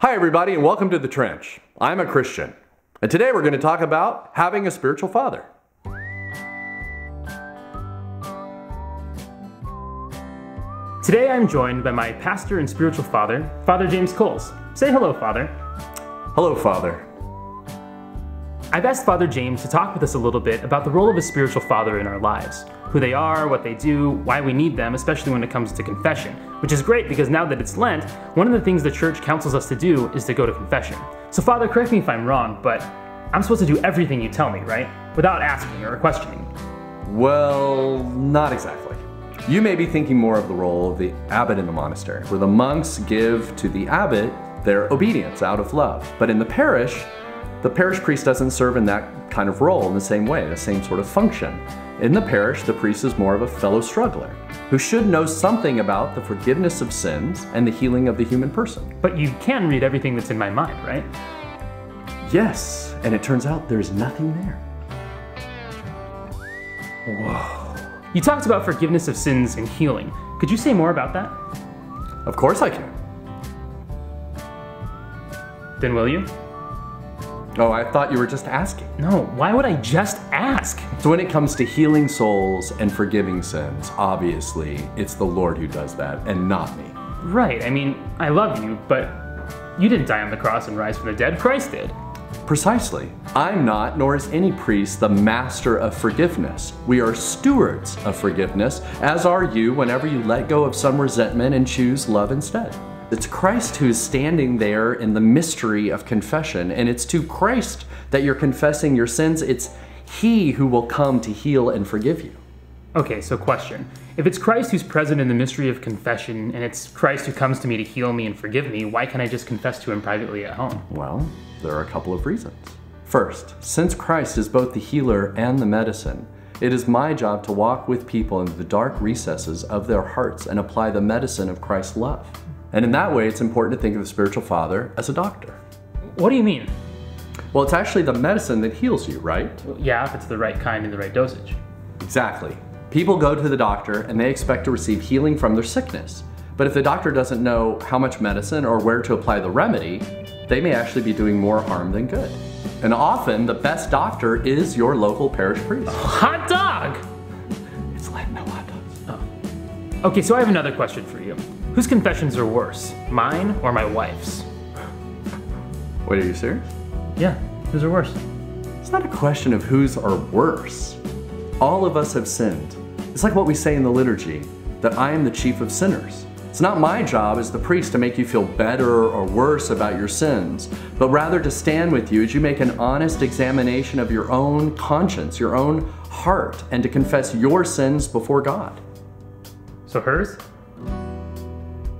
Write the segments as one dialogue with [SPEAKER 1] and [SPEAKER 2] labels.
[SPEAKER 1] Hi, everybody, and welcome to The Trench. I'm a Christian, and today we're going to talk about having a spiritual father.
[SPEAKER 2] Today I'm joined by my pastor and spiritual father, Father James Coles. Say hello, Father.
[SPEAKER 1] Hello, Father.
[SPEAKER 2] I've asked Father James to talk with us a little bit about the role of a spiritual father in our lives who they are, what they do, why we need them, especially when it comes to confession. Which is great because now that it's Lent, one of the things the church counsels us to do is to go to confession. So, Father, correct me if I'm wrong, but I'm supposed to do everything you tell me, right? Without asking or questioning.
[SPEAKER 1] Well, not exactly. You may be thinking more of the role of the abbot in the monastery, where the monks give to the abbot their obedience out of love. But in the parish, the parish priest doesn't serve in that kind of role in the same way, the same sort of function. In the parish, the priest is more of a fellow struggler who should know something about the forgiveness of sins and the healing of the human person.
[SPEAKER 2] But you can read everything that's in my mind, right?
[SPEAKER 1] Yes, and it turns out there's nothing there.
[SPEAKER 2] Whoa. You talked about forgiveness of sins and healing. Could you say more about that?
[SPEAKER 1] Of course I can.
[SPEAKER 2] Then will you?
[SPEAKER 1] Oh, I thought you were just asking.
[SPEAKER 2] No, why would I just ask?
[SPEAKER 1] So, when it comes to healing souls and forgiving sins, obviously it's the Lord who does that and not me.
[SPEAKER 2] Right, I mean, I love you, but you didn't die on the cross and rise from the dead. Christ did.
[SPEAKER 1] Precisely. I'm not, nor is any priest, the master of forgiveness. We are stewards of forgiveness, as are you whenever you let go of some resentment and choose love instead. It's Christ who's standing there in the mystery of confession, and it's to Christ that you're confessing your sins. It's He who will come to heal and forgive you.
[SPEAKER 2] Okay, so question. If it's Christ who's present in the mystery of confession, and it's Christ who comes to me to heal me and forgive me, why can't I just confess to Him privately at home?
[SPEAKER 1] Well, there are a couple of reasons. First, since Christ is both the healer and the medicine, it is my job to walk with people in the dark recesses of their hearts and apply the medicine of Christ's love. And in that way, it's important to think of the spiritual father as a doctor.
[SPEAKER 2] What do you mean?
[SPEAKER 1] Well, it's actually the medicine that heals you, right?
[SPEAKER 2] Yeah, if it's the right kind and the right dosage.
[SPEAKER 1] Exactly. People go to the doctor and they expect to receive healing from their sickness. But if the doctor doesn't know how much medicine or where to apply the remedy, they may actually be doing more harm than good. And often, the best doctor is your local parish priest.
[SPEAKER 2] Hot dog!
[SPEAKER 1] It's like no hot dogs.
[SPEAKER 2] Oh. Okay, so I have another question for you. Whose confessions are worse, mine or my wife's?
[SPEAKER 1] Wait, are you serious?
[SPEAKER 2] Yeah, whose are worse?
[SPEAKER 1] It's not a question of whose are worse. All of us have sinned. It's like what we say in the liturgy that I am the chief of sinners. It's not my job as the priest to make you feel better or worse about your sins, but rather to stand with you as you make an honest examination of your own conscience, your own heart, and to confess your sins before God.
[SPEAKER 2] So hers?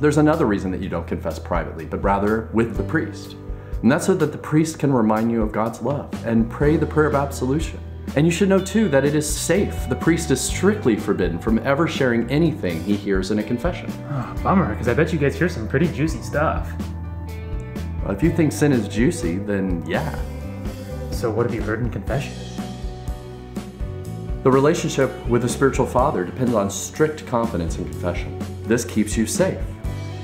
[SPEAKER 1] There's another reason that you don't confess privately, but rather with the priest. And that's so that the priest can remind you of God's love and pray the prayer of absolution. And you should know too that it is safe. The priest is strictly forbidden from ever sharing anything he hears in a confession.
[SPEAKER 2] Oh, bummer, because I bet you guys hear some pretty juicy stuff.
[SPEAKER 1] Well, if you think sin is juicy, then yeah.
[SPEAKER 2] So, what have you heard in confession?
[SPEAKER 1] The relationship with a spiritual father depends on strict confidence in confession. This keeps you safe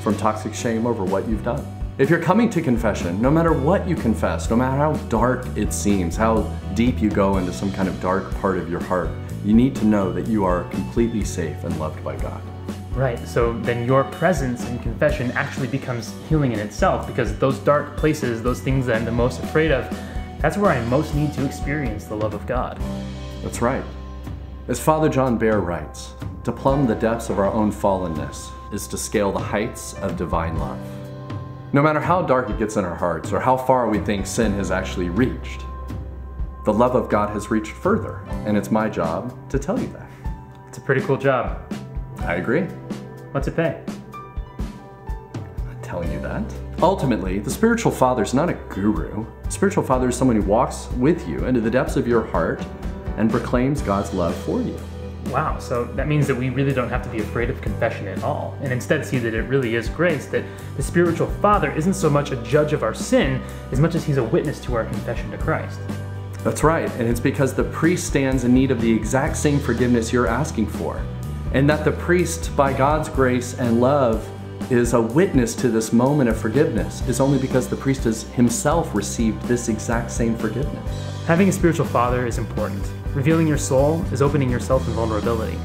[SPEAKER 1] from toxic shame over what you've done. If you're coming to confession, no matter what you confess, no matter how dark it seems, how deep you go into some kind of dark part of your heart, you need to know that you are completely safe and loved by God.
[SPEAKER 2] Right, so then your presence in confession actually becomes healing in itself because those dark places, those things that I'm the most afraid of, that's where I most need to experience the love of God.
[SPEAKER 1] That's right. As Father John Behr writes, to plumb the depths of our own fallenness is to scale the heights of divine love. No matter how dark it gets in our hearts or how far we think sin has actually reached, the love of God has reached further, and it's my job to tell you that.
[SPEAKER 2] It's a pretty cool job.
[SPEAKER 1] I agree.
[SPEAKER 2] What's it pay?
[SPEAKER 1] I'm not telling you that. Ultimately, the spiritual father is not a guru. The spiritual father is someone who walks with you into the depths of your heart and proclaims God's love for you.
[SPEAKER 2] Wow, so that means that we really don't have to be afraid of confession at all, and instead see that it really is grace, that the spiritual father isn't so much a judge of our sin as much as he's a witness to our confession to Christ.
[SPEAKER 1] That's right, and it's because the priest stands in need of the exact same forgiveness you're asking for, and that the priest, by God's grace and love, is a witness to this moment of forgiveness is only because the priest has himself received this exact same forgiveness.
[SPEAKER 2] Having a spiritual father is important. Revealing your soul is opening yourself in vulnerability.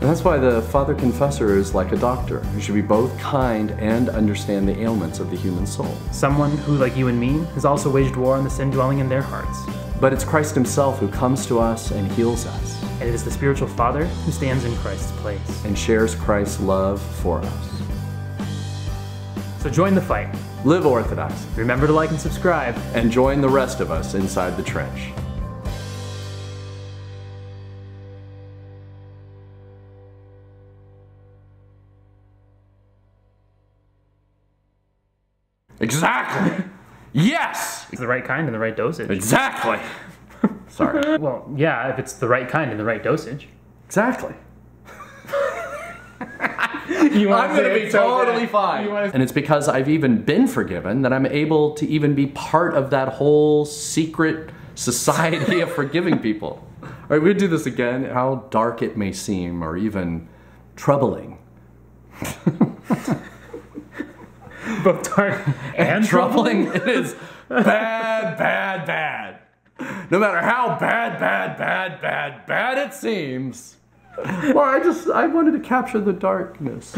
[SPEAKER 1] And that's why the Father Confessor is like a doctor who should be both kind and understand the ailments of the human soul.
[SPEAKER 2] Someone who, like you and me, has also waged war on the sin dwelling in their hearts.
[SPEAKER 1] But it's Christ Himself who comes to us and heals us
[SPEAKER 2] And it is the spiritual father who stands in Christ's place.
[SPEAKER 1] and shares Christ's love for us.
[SPEAKER 2] So join the fight.
[SPEAKER 1] Live Orthodox
[SPEAKER 2] Remember to like and subscribe.
[SPEAKER 1] and join the rest of us inside the trench. Exactly. Yes.
[SPEAKER 2] It's the right kind and the right dosage.
[SPEAKER 1] Exactly. Sorry.
[SPEAKER 2] Well, yeah, if it's the right kind and the right dosage.
[SPEAKER 1] Exactly.
[SPEAKER 2] You
[SPEAKER 1] I'm going to be totally fine. And it's because I've even been forgiven that I'm able to even be part of that whole secret society of forgiving people. All right, we'll do this again, how dark it may seem, or even troubling.
[SPEAKER 2] Both dark and
[SPEAKER 1] Troubling, it is bad, bad, bad. No matter how bad, bad, bad, bad, bad it seems. Well, I just, I wanted to capture the darkness.